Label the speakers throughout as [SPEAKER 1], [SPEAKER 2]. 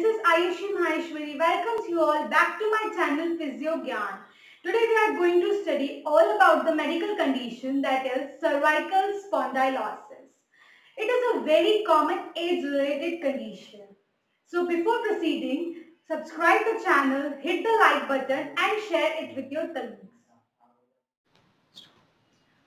[SPEAKER 1] This is Ayushi Maheshwari. Welcomes you all back to my channel Physio Gyan. Today we are going to study all about the medical condition that is cervical spondylosis. It is a very common age-related condition. So before proceeding, subscribe the channel, hit the like button and share it with your colleagues.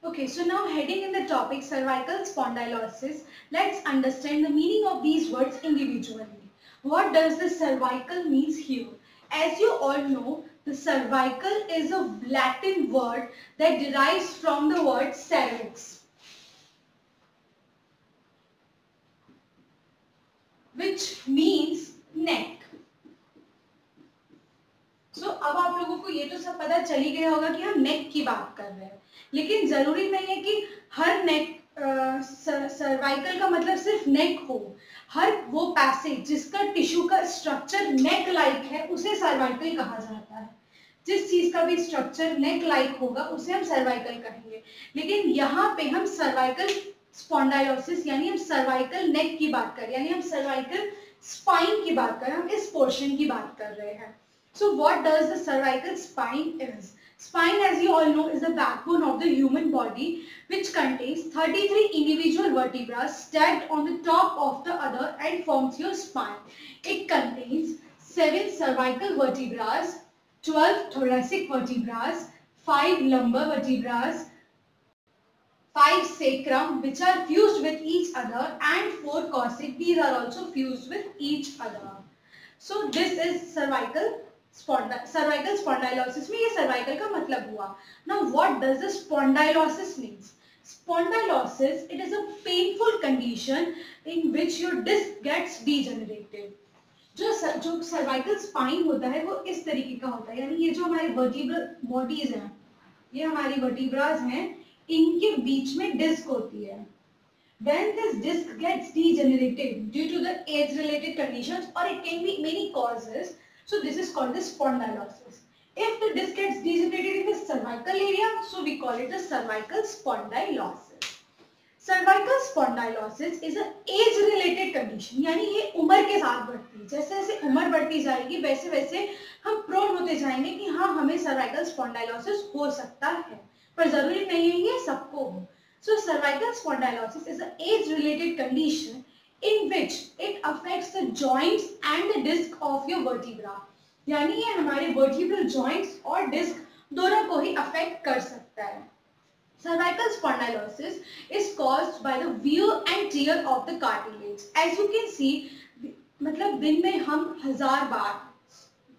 [SPEAKER 1] Okay, so now heading in the topic cervical spondylosis, let's understand the meaning of these words individually. What does the cervical means here? As you all know, the cervical is a Latin word that derives from the word cervix. Which means neck. so, अब आप लोगों को ये तो सब पता चल ही गया होगा कि हम नेक की बात कर रहे हैं लेकिन ज़रूरी नहीं है कि हर नेक सर्वाइकल का मतलब सिर्फ़ नेक हो। हर वो पैसेज जिसका टिश्यू का स्ट्रक्चर नेक लाइक है, उसे सर्वाइकल कहा जाता है। जिस चीज़ का भी स्ट्रक्चर नेक लाइक होगा, उसे हम सर्वाइकल कहेंगे। लेकिन यहाँ पे हम सर्वाइकल स्पॉन्डाइलोसिस यानी हम सर्वाइकल नेक की बात कर यानी हम सर्वाइकल स्पाइन की बात कर हम इस पोर्शन की बात कर रहे हैं। So what does the cervical spine is? Spine as you all know is the backbone of the human body which contains 33 individual vertebrae stacked on the top of the other and forms your spine. It contains 7 cervical vertebrae, 12 thoracic vertebrae, 5 lumbar vertebrae, 5 sacrum which are fused with each other and 4 coccyx. These are also fused with each other. So this is cervical cervical spondylosis में ये cervical का मतलब हुआ। ना what does the spondylosis means spondylosis it is a painful condition in which your disc gets degenerated जो sir, जो cervical spine होता है वो इस तरीके का होता है। यानी ये जो हमारे वर्टिब्र बॉडीज हैं ये हमारी वर्टिब्राज हैं इनके बीच में डिस्क होती है। When this disc gets degenerated due to the age-related conditions or it can be many causes, So this is called the spondylosis. If the disc gets degenerated in the cervical area, so we call it the cervical spondylosis. Cervical spondylosis is age related condition यानी ये उम्र के साथ बढ़ती है जैसे जैसे उम्र बढ़ती जाएगी वैसे वैसे हम प्रोन होते जाएँगे कि हाँ हमें सर्वाइकल स्पॉन्डाइलोसिस हो सकता है पर ज़रूरी नहीं है ये सबको हो so cervical spondylosis is age related condition in which it affects the joints and the disc of your vertebra यानी ये हमारे vertebral joints और disc दोनों को ही affect कर सकता है cervical spondylosis is caused by the wear and tear of the cartilage as you can see मतलब दिन में हम हज़ार बार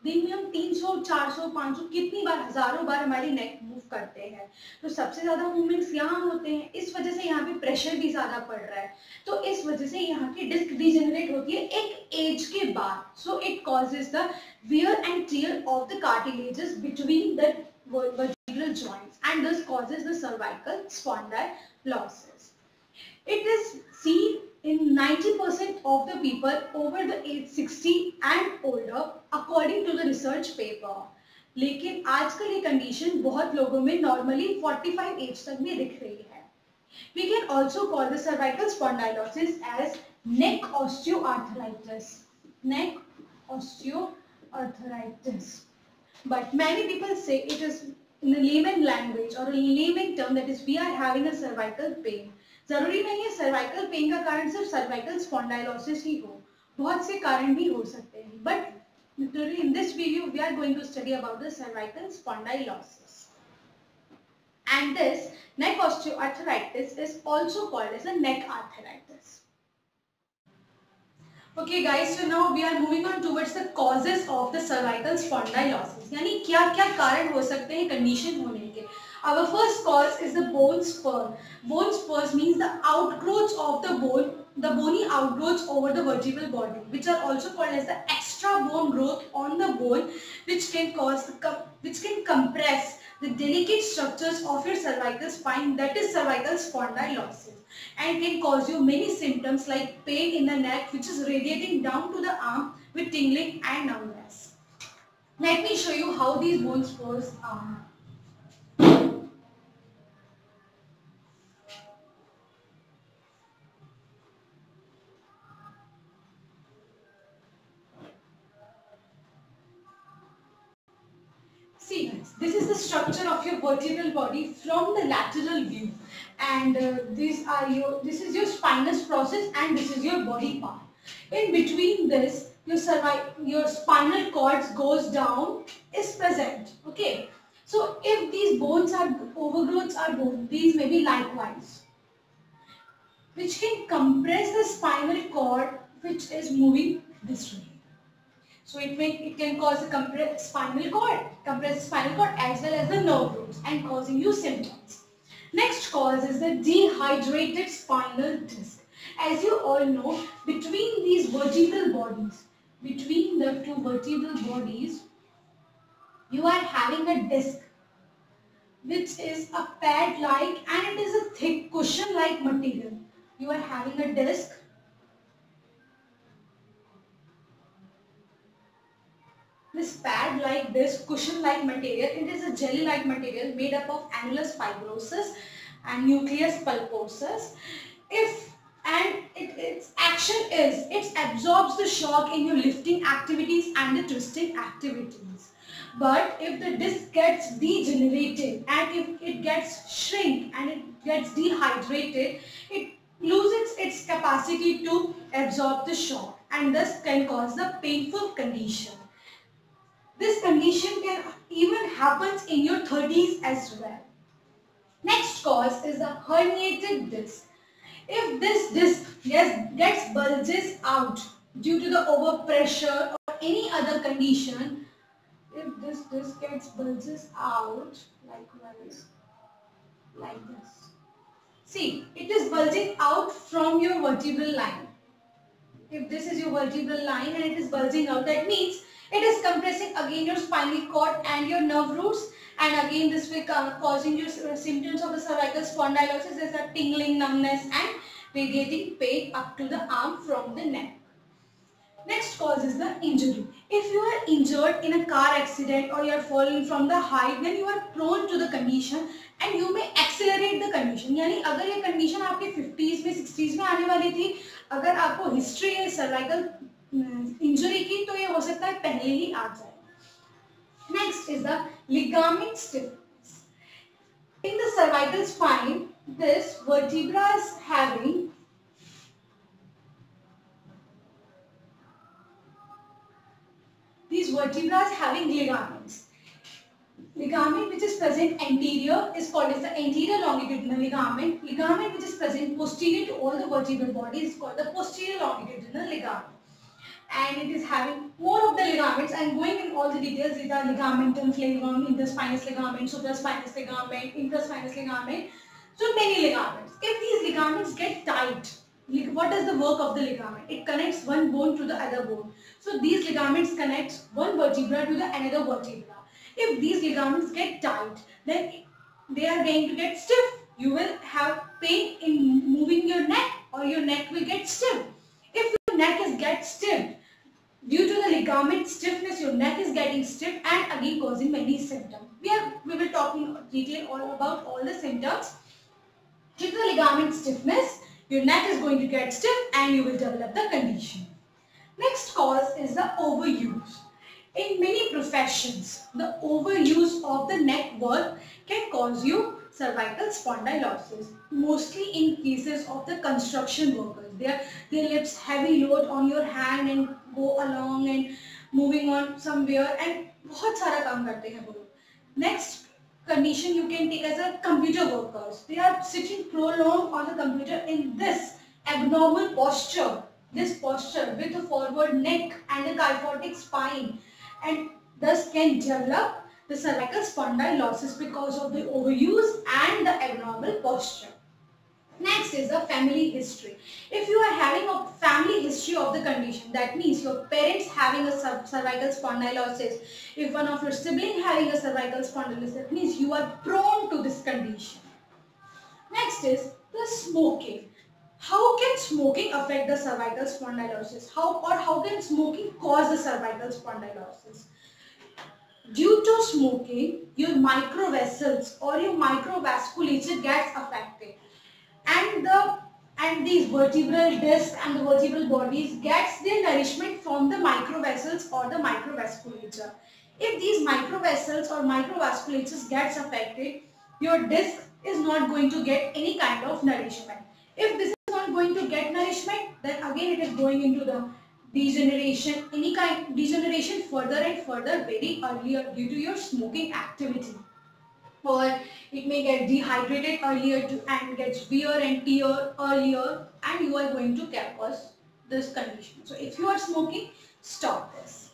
[SPEAKER 1] दिन में हम 300, 400, 500 कितनी बार हज़ारों बार हमारी नेक मूव करते हैं। तो सबसे ज़्यादा मूवमेंट्स यहाँ होते हैं। इस वजह से यहाँ पे प्रेशर भी ज़्यादा पड़ रहा है। तो इस वजह से यहाँ की डिस्क डिजेनरेट होती है एक एज के बाद। So it causes the wear and tear of the cartilages between the vertebral joints and this causes the cervical spondylosis. It is seen in 90% of the people over the age 60 and according to the research paper. लेकिन आजकल ये condition बहुत लोगों में normally 45 as तक भी दिख रही है We can also call the cervical spondylosis as neck osteoarthritis. Neck osteoarthritis. But many people say it is in a layman language or a layman term that is we are having a cervical pain. ज़रूरी नहीं है cervical pain का कारण सिर्फ़ cervical spondylosis ही हो बहुत से कारण भी हो सकते हैं but in this video we are going to study about the cervical spondylosis and this neck osteoarthritis is also called as a neck arthritis okay guys so now we are moving on towards the causes of the cervical spondylosis यानी क्या क्या कारण हो सकते हैं condition होने के Our first cause is the bone spur. Bone spurs means the outgrowths of the bone, the bony outgrowths over the vertebral body, which are also called as the extra bone growth on the bone, which can cause, which can compress the delicate structures of your cervical spine, that is cervical spondylosis, and can cause you many symptoms like pain in the neck, which is radiating down to the arm with tingling and numbness. Let me show you how these bone spurs are. Structure of your vertebral body from the lateral view. And uh, these are your, this is your spinous process and this is your body part. In between this, your, your spinal cords goes down is present. Okay. So if these bones are overgrowths are bones, these may be likewise, which can compress the spinal cord which is moving this way. So it may it can cause a compressed spinal cord, compressed spinal cord as well as the nerve roots and causing you symptoms. Next cause is the dehydrated spinal disc. As you all know, between these vertebral bodies, between the two vertebral bodies, you are having a disc which is a pad like and it is a thick cushion like material. You are having a disc this pad like this cushion like material it is a jelly like material made up of annulus fibrosus and nucleus pulposus if and it, its action is it absorbs the shock in your lifting activities and the twisting activities. But if the disc gets degenerated and if it gets shrink and it gets dehydrated, it loses its capacity to absorb the shock and thus can cause the painful condition. This condition can even happens in your 30s as well. Next cause is a herniated disc. If this disc gets, bulges out due to the overpressure or any other condition, if this disc gets bulges out like this, like this. See, it is bulging out from your vertebral line. If this is your vertebral line and it is bulging out, that means it is compressing again your spinal cord and your nerve roots and again this will causing you symptoms of the cervical spondylosis as a tingling, numbness and radiating pain up to the arm from the neck. Next cause is the injury. If you are injured in a car accident or you are falling from the height then you are prone to the condition and you may accelerate the condition. यानी अगर ये condition आपके 50s में 60s में आने वाली थी अगर आपको history है cervical injury तो ये हो सकता है पहले ही आ जाए Next is the ligament stiffness. In the cervical spine, this vertebra is having these vertebrae having ligaments. Ligament which is present anterior is called as the anterior longitudinal ligament. Ligament which is present posterior to all the vertebral body is called the posterior longitudinal ligament and it is having more of the ligaments and going in all the details these are ligamentum flavum, interspinous ligament, supraspinous ligament, infraspinous ligament. So many ligaments. If these ligaments get tight, what is the work of the ligament? It connects one bone to the other bone. So these ligaments connect one vertebra to the another vertebra. If these ligaments get tight, then they are going to get stiff. You will have pain in moving your neck or your neck will get stiff. If your neck is get stiff, Ligament stiffness, your neck is getting stiff and again causing many symptoms. We, are, we will talk in detail all about all the symptoms. The ligament stiffness, your neck is going to get stiff and you will develop the condition. Next cause is the overuse. In many professions, the overuse of the neck work can cause you cervical spondylosis. Mostly in cases of the construction workers. Their, they lift heavy load on your hand and go along and moving on somewhere and बहुत सारा काम करते हैं वो लोग next condition you can take as a computer workers they are sitting prolonged on the computer in this abnormal posture this posture with a forward neck and a kyphotic spine and thus can develop the cervical spondylosis because of the overuse and the abnormal posture Next is the family history. If you are having a family history of the condition, that means your parents having a cervical spondylosis, if one of your siblings having a cervical spondylosis, that means you are prone to this condition. Next is the smoking. How can smoking affect the cervical spondylosis? How or how can smoking cause the cervical spondylosis? Due to smoking, your microvessels or your microvasculature gets affected and the and these vertebral discs and the vertebral bodies gets their nourishment from the microvessels or the microvasculature. If these microvessels or microvasculatures gets affected, your disc is not going to get any kind of nourishment. If this is not going to get nourishment, then again it is going into the degeneration, any kind degeneration further and further very earlier due to your smoking activity Or it may get dehydrated earlier to, and gets wear and tear earlier and you are going to cause this condition. So if you are smoking, stop this.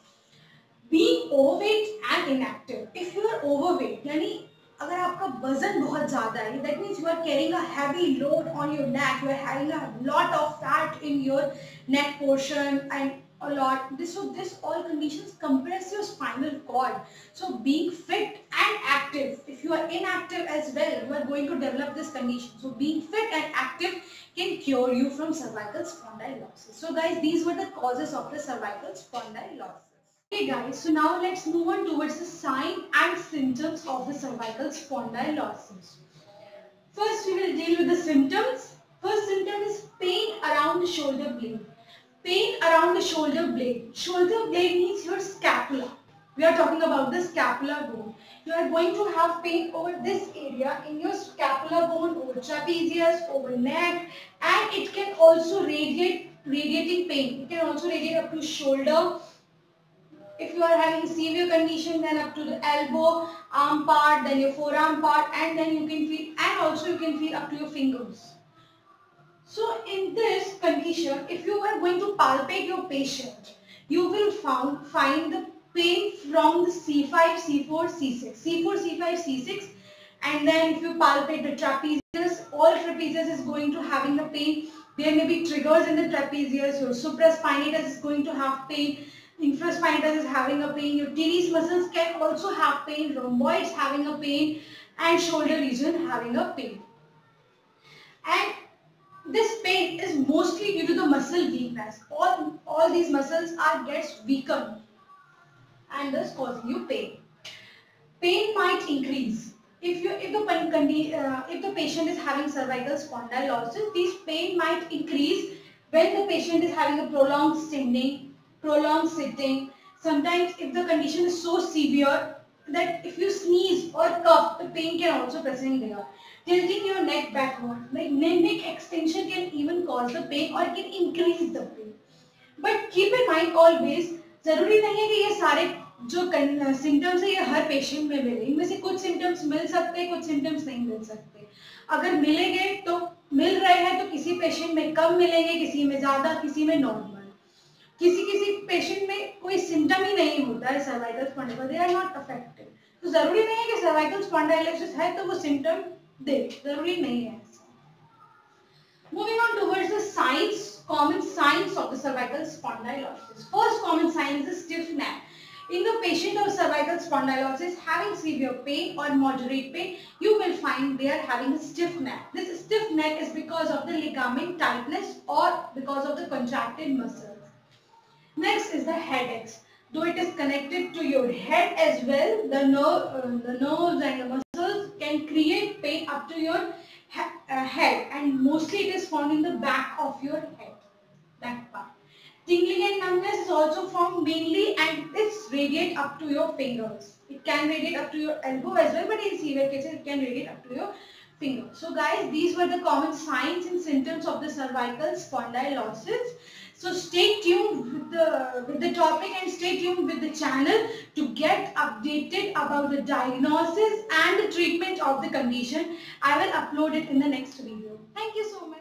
[SPEAKER 1] Being overweight and inactive. If you are overweight, yani अगर आपका वजन बहुत ज़्यादा है that means you are carrying a heavy load on your neck you are having a lot of fat in your neck portion and a lot this so this all conditions compress your spinal cord so being fit and active if you are inactive as well you are going to develop this condition so being fit and active can cure you from cervical spondylosis so guys these were the causes of the cervical spondylosis Hey guys, so now let's move on towards the sign and symptoms of the cervical spondylosis. First we will deal with the symptoms. First symptom is pain around the shoulder blade. Pain around the shoulder blade. Shoulder blade means your scapula. We are talking about the scapula bone. You are going to have pain over this area in your scapula bone, over trapezius, over neck and it can also radiate, radiating pain. It can also radiate up to shoulder if you are having severe condition then up to the elbow, arm part, then your forearm part and then you can feel and also you can feel up to your fingers. So in this condition, if you are going to palpate your patient, you will found, find the pain from the C5, C4, C6. C4, C5, C6 and then if you palpate the trapezius, all trapezius is going to having the pain. There may be triggers in the trapezius, your supraspinatus is going to have pain infraspinatus is having a pain, your teres muscles can also have pain, rhomboids having a pain and shoulder region having a pain. And this pain is mostly due to the muscle weakness. All, all these muscles are gets weakened and thus causing you pain. Pain might increase. If you if the uh, if the patient is having cervical spondylosis, this pain might increase when the patient is having a prolonged standing prolonged sitting. Sometimes if the condition is so severe that if you sneeze or cough, the pain can also present there. Tilting your neck backward, like neck extension can even cause the pain or can increase the pain. But keep in mind always, ज़रूरी नहीं है कि ये सारे जो symptoms है ये हर patient में मिले। इनमें से कुछ सिम्टम्स मिल सकते कुछ सिम्टम्स नहीं मिल सकते। अगर मिलेंगे तो मिल रहे हैं तो किसी पेशेंट में कम मिलेंगे किसी में ज़्यादा किसी में नॉर्मल किसी किसी पेशेंट में कोई सिम्टम ही नहीं होता है सर्वाइकल स्पॉन्डाइल दे आर नॉट अफेक्टेड तो ज़रूरी नहीं है कि सर्वाइकल स्पॉन्डाइलिसिस है तो वो symptom did, the remaining axon. Moving on towards the signs, common signs of the cervical spondylosis. First common sign is stiff neck. In the patient of cervical spondylosis having severe pain or moderate pain, you will find they are having a stiff neck. This stiff neck is because of the ligament tightness or because of the contracted muscles. Next is the headaches. Though it is connected to your head as well, the, nose, uh, the nerves and the muscles can create pain up to your he uh, head and mostly it is found in the back of your head, back part. Tingling and numbness is also found mainly and it's radiate up to your fingers. It can radiate up to your elbow as well but in severe cases it can radiate up to your finger. So guys these were the common signs and symptoms of the cervical spondylosis. So stay tuned with the, with the topic and stay tuned with the channel to get updated about the diagnosis and the treatment of the condition. I will upload it in the next video. Thank you so much.